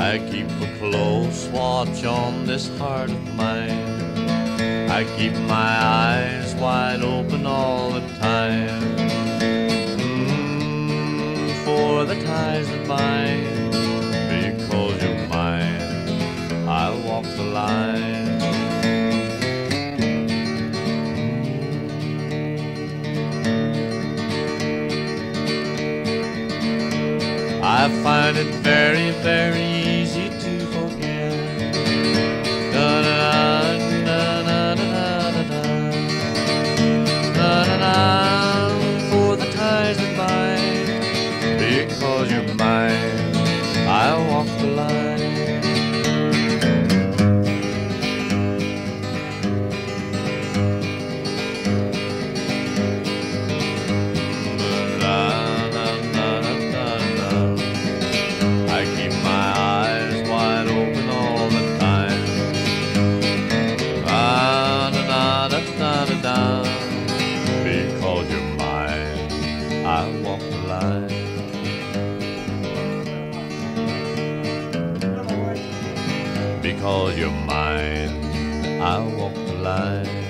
I keep a close watch on this heart of mine. I keep my eyes wide open all the time. Mm, for the ties that bind, because you're mine, I walk the line. I find it very, very because you're mine, I walk the line. I keep my eyes wide open all the time. Da, da, da, Because you're mine, I walk the line.